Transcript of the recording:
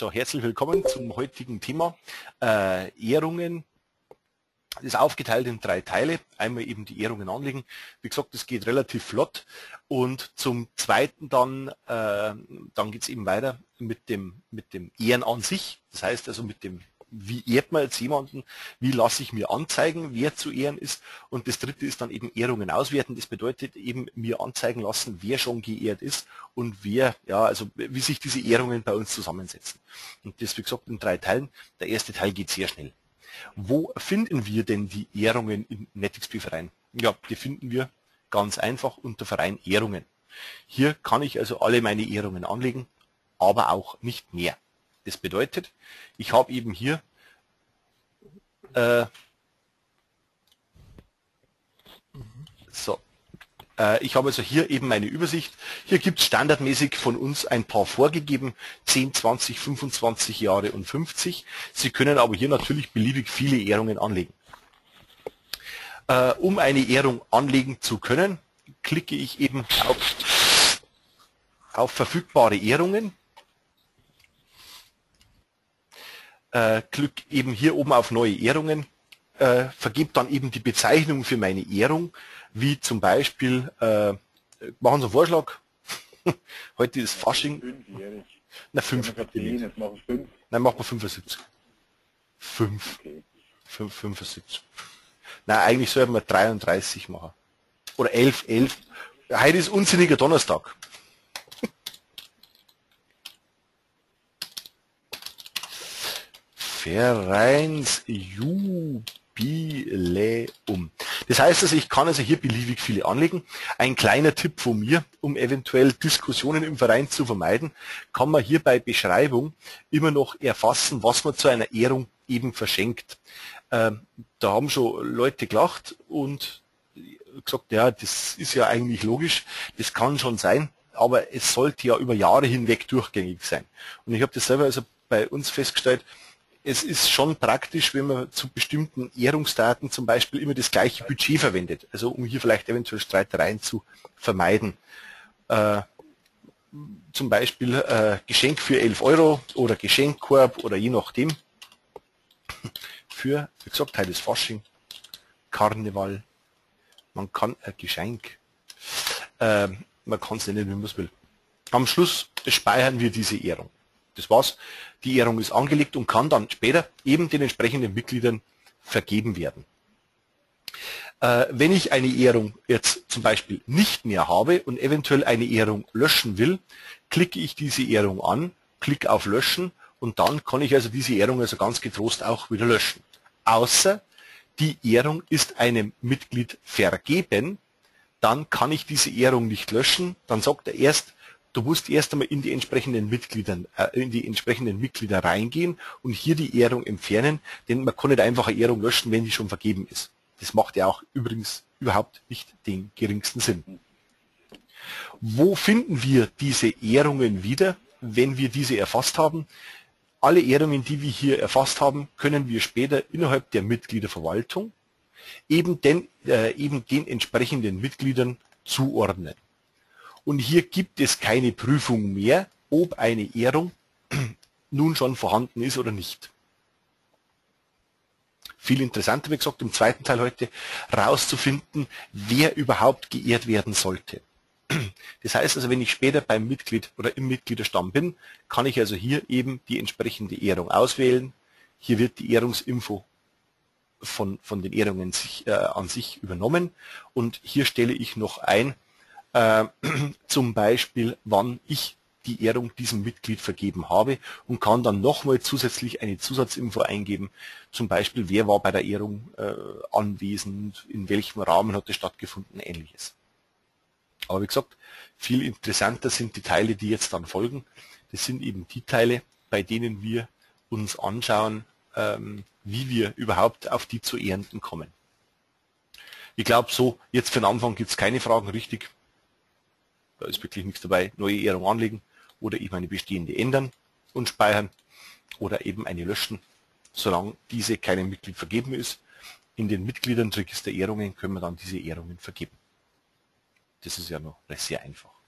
So, herzlich willkommen zum heutigen Thema äh, Ehrungen. Das ist aufgeteilt in drei Teile. Einmal eben die Ehrungen anlegen. Wie gesagt, das geht relativ flott. Und zum Zweiten dann, äh, dann geht es eben weiter mit dem, mit dem Ehren an sich. Das heißt also mit dem wie ehrt man jetzt jemanden, wie lasse ich mir anzeigen, wer zu ehren ist. Und das dritte ist dann eben Ehrungen auswerten. Das bedeutet eben mir anzeigen lassen, wer schon geehrt ist und wer, ja, also wie sich diese Ehrungen bei uns zusammensetzen. Und das, wie gesagt, in drei Teilen. Der erste Teil geht sehr schnell. Wo finden wir denn die Ehrungen im NetXP-Verein? Ja, die finden wir ganz einfach unter Verein Ehrungen. Hier kann ich also alle meine Ehrungen anlegen, aber auch nicht mehr. Das bedeutet, ich habe eben hier äh, so, äh, ich habe also hier eben meine Übersicht. Hier gibt es standardmäßig von uns ein paar vorgegeben, 10, 20, 25 Jahre und 50. Sie können aber hier natürlich beliebig viele Ehrungen anlegen. Äh, um eine Ehrung anlegen zu können, klicke ich eben auf, auf verfügbare Ehrungen äh, klick eben hier oben auf neue Ehrungen, äh, vergebe dann eben die Bezeichnung für meine Ehrung, wie zum Beispiel, äh, machen Sie einen Vorschlag, heute ist Fasching. Fünfjährig. Na, fünf. Nein, machen wir 75. Fünf. Okay. Fünf, 75. Nein, eigentlich sollten wir 33 machen. Oder 11, 11. Heute ist unsinniger Donnerstag. Vereinsjubiläum. Das heißt also, ich kann also hier beliebig viele anlegen. Ein kleiner Tipp von mir, um eventuell Diskussionen im Verein zu vermeiden, kann man hier bei Beschreibung immer noch erfassen, was man zu einer Ehrung eben verschenkt. Ähm, da haben schon Leute gelacht und gesagt, ja, das ist ja eigentlich logisch, das kann schon sein, aber es sollte ja über Jahre hinweg durchgängig sein. Und ich habe das selber also bei uns festgestellt, es ist schon praktisch, wenn man zu bestimmten Ehrungsdaten zum Beispiel immer das gleiche Budget verwendet, also um hier vielleicht eventuell Streitereien zu vermeiden. Äh, zum Beispiel äh, Geschenk für 11 Euro oder Geschenkkorb oder je nachdem. Für, wie gesagt, heute ist Fasching, Karneval, man kann ein Geschenk, äh, man kann es nennen, wie man es will. Am Schluss speichern wir diese Ehrung. Das war's. Die Ehrung ist angelegt und kann dann später eben den entsprechenden Mitgliedern vergeben werden. Äh, wenn ich eine Ehrung jetzt zum Beispiel nicht mehr habe und eventuell eine Ehrung löschen will, klicke ich diese Ehrung an, klicke auf Löschen und dann kann ich also diese Ehrung also ganz getrost auch wieder löschen. Außer die Ehrung ist einem Mitglied vergeben, dann kann ich diese Ehrung nicht löschen. Dann sagt er erst, du musst erst einmal in die entsprechenden Mitgliedern, äh, in die entsprechenden Mitglieder reingehen und hier die Ehrung entfernen, denn man kann nicht einfach eine Ehrung löschen, wenn die schon vergeben ist. Das macht ja auch übrigens überhaupt nicht den geringsten Sinn. Wo finden wir diese Ehrungen wieder, wenn wir diese erfasst haben? Alle Ehrungen, die wir hier erfasst haben, können wir später innerhalb der Mitgliederverwaltung eben den, äh, eben den entsprechenden Mitgliedern zuordnen. Und hier gibt es keine Prüfung mehr, ob eine Ehrung nun schon vorhanden ist oder nicht. Viel interessanter, wie gesagt, im zweiten Teil heute rauszufinden, wer überhaupt geehrt werden sollte. Das heißt also, wenn ich später beim Mitglied oder im Mitgliederstamm bin, kann ich also hier eben die entsprechende Ehrung auswählen. Hier wird die Ehrungsinfo von, von den Ehrungen sich, äh, an sich übernommen und hier stelle ich noch ein, äh, zum Beispiel, wann ich die Ehrung diesem Mitglied vergeben habe und kann dann nochmal zusätzlich eine Zusatzinfo eingeben, zum Beispiel, wer war bei der Ehrung äh, anwesend, in welchem Rahmen hat es stattgefunden, ähnliches. Aber wie gesagt, viel interessanter sind die Teile, die jetzt dann folgen. Das sind eben die Teile, bei denen wir uns anschauen, ähm, wie wir überhaupt auf die zu Ehrenden kommen. Ich glaube so, jetzt für den Anfang gibt es keine Fragen richtig. Da ist wirklich nichts dabei. Neue Ehrung anlegen oder eben eine bestehende ändern und speichern oder eben eine löschen, solange diese keinem Mitglied vergeben ist. In den Mitgliedern Register Ehrungen können wir dann diese Ehrungen vergeben. Das ist ja noch sehr einfach.